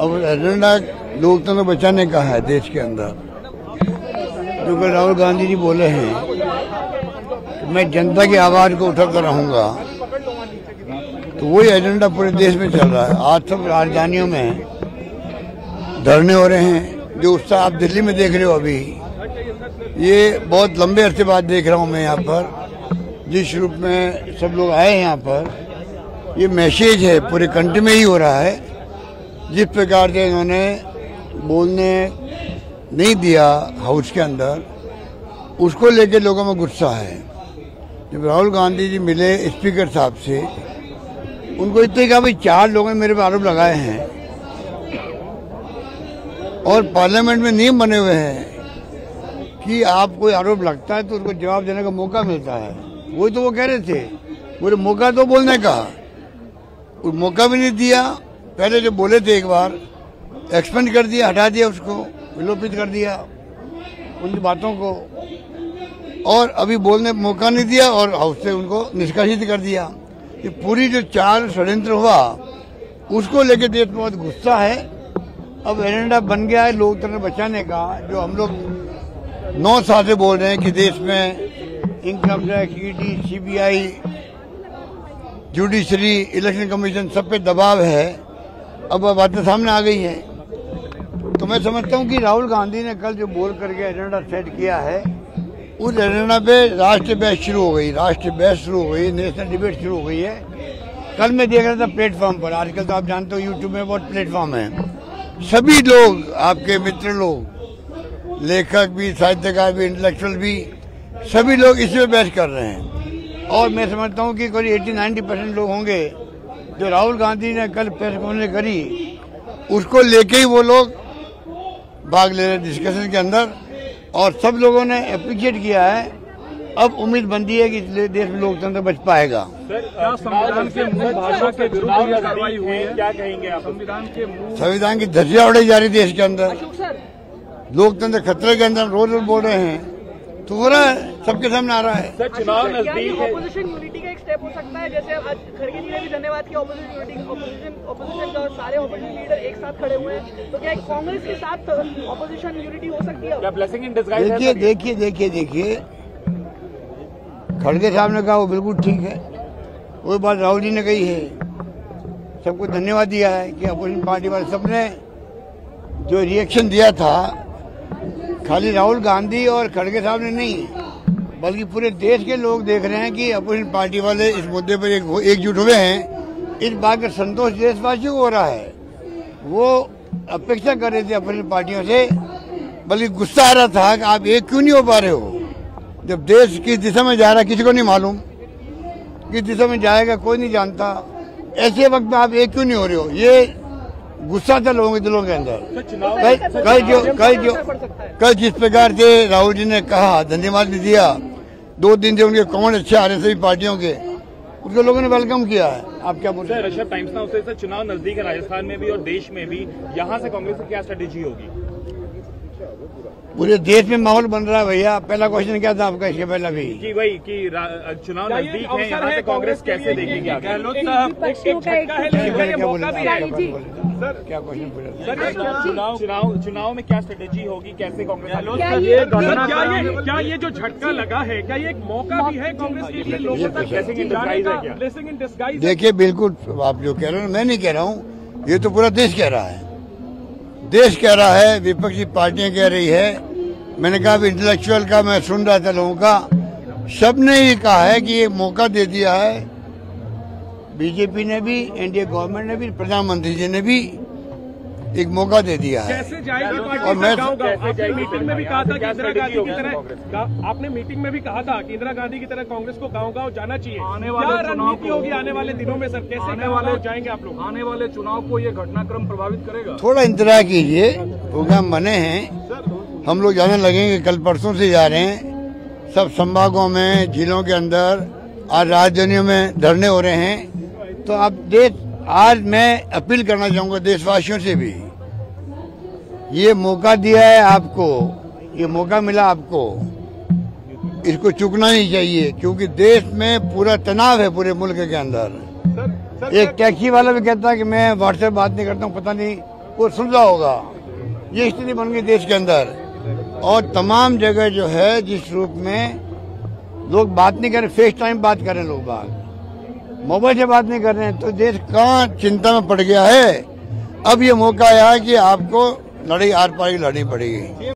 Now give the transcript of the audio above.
अब एजेंडा लोकतंत्र बचाने का है देश के अंदर। जो कि राहुल गांधी जी बोले हैं मैं जनता की आवाज़ को उठाकर रहूँगा। तो वही एजेंडा पूरे देश में चल रहा है। आज सब राजधानियों में धरने हो रहे हैं। जो उत्साह आप दिल्ली में देख रहे हो अभी, ये बहुत लंबे अरसे बाद देख रहा हूँ मैं यहाँ पर। जिस रूप में सब लोग आए हैं यहाँ पर, ये मैसेज है, पूरे कंट्री में ही हो रहा है। जिस प्रकार से इन्होंने बोलने नहीं दिया हाउस के अंदर, उसको लेके लोगों में गुस्सा है। जब राहुल गांधी जी मिले स्पीकर साहब से, उनको इतने कहा भाई चार लोगों ने मेरे पर आरोप लगाए हैं। और पार्लियामेंट में नियम बने हुए हैं कि आप कोई आरोप लगता है तो उसको जवाब देने का मौका मिलता है। वही तो वो कह रहे थे, बोले, मौका तो बोलने का। मौका भी नहीं दिया पहले जो बोले थे एक बार एक्सपेंड कर दिया, हटा दिया उसको, विलोपित कर दिया उनकी बातों को। और अभी बोलने मौका नहीं दिया और हाउस से उनको निष्कासित कर दिया। ये पूरी जो चार षड्यंत्र हुआ, उसको लेके देश में बहुत गुस्सा है। अब एजेंडा बन गया है लोकतंत्र बचाने का, जो हम लोग नौ साल से बोल रहे हैं कि देश में income tax ED CBI judiciary election commission सब पे दबाव है। अब बातें सामने आ गई हैं। तो मैं समझता हूँ कि राहुल गांधी ने कल जो बोल करके एजेंडा सेट किया है, उस एजेंडा पे राष्ट्र बहस शुरू हो गई। राष्ट्र बहस शुरू हो गई नेशनल डिबेट शुरू हो गई है। कल मैं देख रहा था प्लेटफॉर्म पर। आजकल तो आप जानते हो यूट्यूब में बहुत प्लेटफॉर्म है। सभी लोग, आपके मित्र लोग, लेखक भी, साहित्यकार भी इंटेलेक्चुअल भी, सभी लोग इसी पे बहस कर रहे हैं। और मैं समझता हूँ कि करीब एट्टी नाइन्टी परसेंट लोग होंगे जो राहुल गांधी ने कल प्रेस कॉन्फ्रेंस करी उसको लेके ही वो लोग भाग ले रहे डिस्कशन के अंदर और सब लोगों ने अप्रिशिएट किया है। अब उम्मीद बनती है कि इस देश में लोकतंत्र बच पाएगा। संविधान के भाषा के विरुद्ध हुई है? क्या कहेंगे आप? संविधान के संविधान की धज्जियाँ उड़ाई जा रही देश के अंदर। लोकतंत्र खतरे के अंदर हम रोज रोज बोल रहे हैं। तो हो रहा है सबके सामने आ रहा है। एक स्टेप हो सकता है। जैसे आज खड़गे जी ने भी धन्यवाद किया ऑपोजिशन यूनिटी ऑपोजिशन ऑपोजिशन का और सारे ऑपोजिशन लीडर एक साथ खड़े हुए हैं। तो क्या एक कांग्रेस के साथ ऑपोजिशन यूनिटी हो सकती है? क्या ब्लेसिंग इन डिस्गाइज देखिए देखिए देखिए देखिए। खड़गे साहब ने कहा वो बिल्कुल ठीक है। वही बात राहुल जी ने कही है। सबको धन्यवाद दिया है कि अपोजिशन पार्टी वाले सबने जो रिएक्शन दिया था खाली राहुल गांधी और खड़गे साहब ने नहीं बल्कि पूरे देश के लोग देख रहे हैं कि अपोजिशन पार्टी वाले इस मुद्दे पर एक एकजुट हुए हैं। इस बात का संतोष देशवासियों को हो रहा है। वो अपेक्षा कर रहे थे अपोजिशन पार्टियों से, बल्कि गुस्सा आ रहा था कि आप एक क्यों नहीं हो पा रहे हो? जब देश किस दिशा में जा रहा है, किसी को नहीं मालूम। किस दिशा में जाएगा, कोई नहीं जानता। ऐसे वक्त में आप एक क्यों नहीं हो रहे हो? ये गुस्सा था लोगों के दिलों के अंदर। कल कल जो कल जो कल जिस प्रकार से राहुल जी ने कहा धन्यवाद भी दिया दो दिन से उनके कमेंट अच्छे आ रहे सभी पार्टियों के उसको लोगों ने वेलकम किया है। आप क्या बोलते रहे हैं? टाइम्स नाउ से चुनाव नज़दीक है राजस्थान में भी और देश में भी यहाँ से कांग्रेस की क्या स्ट्रेटेजी होगी? पूरे देश में माहौल बन रहा है भैया। पहला क्वेश्चन क्या था आपका इसके पहला भी? कि वही कि चुनाव नज़दीक है यहाँ से कांग्रेस कैसे देखेगी आगे? गहलोत साहब क्या बोले? मौका भी है जी। क्या क्वेश्चन पूछा चुनाव चुनाव चुनाव में क्या स्ट्रेटेजी होगी? कैसे कांग्रेस क्या ये क्या ये जो झटका लगा है क्या ये एक मौका भी है कांग्रेस के लिए लोगों तक? ब्लेसिंग इन डिस्गाइज देखिए बिल्कुल आप जो कह रहे हो मैं नहीं कह रहा हूँ ये तो पूरा देश कह रहा है। देश कह रहा है, विपक्षी पार्टियाँ कह रही है। मैंने कहा इंटेलेक्चुअल का मैं सुन रहा था लोगों का। सबने ये कहा है कि ये मौका दे दिया है। बीजेपी ने भी एनडीए गवर्नमेंट ने भी, प्रधानमंत्री जी ने भी एक मौका दे दिया है। कैसे जाएगी और मैं- गाँव आपने मीटिंग में भी कहा था कि इंदिरा गांधी की तरह कांग्रेस की? गा- आपने मीटिंग में भी कहा था कि इंदिरा गांधी की तरह कांग्रेस को गाँव गाँव जाना चाहिए। आने वाले क्या रणनीति होगी आने वाले दिनों में सर? कैसे आने वाले जाएँगे आप लोग? आने वाले चुनाव को ये घटनाक्रम प्रभावित करेगा। थोड़ा इंतज़ार कीजिए प्रोग्राम बने हैं। हम लोग जाने लगेंगे कल परसों से जा रहे हैं। सब संभागों में जिलों के अंदर आज राजधानियों में धरने हो रहे हैं। तो आप देख आज मैं अपील करना चाहूँगा देशवासियों से भी ये मौका दिया है आपको। ये मौका मिला आपको। इसको चुकना नहीं चाहिए क्योंकि देश में पूरा तनाव है पूरे मुल्क के अंदर। एक टैक्सी वाला भी कहता है कि मैं व्हाट्सएप बात नहीं करता हूँ पता नहीं को सुलझा होगा। ये स्थिति बन गई देश के अंदर। और तमाम जगह जो है जिस रूप में लोग बात नहीं कर रहे फेस टाइम बात कर रहे हैं लोग बात मोबाइल से बात नहीं कर रहे हैं तो देश कहाँ चिंता में पड़ गया है? अब ये मौका आया कि आपको लड़ाई आर पार लड़नी पड़ेगी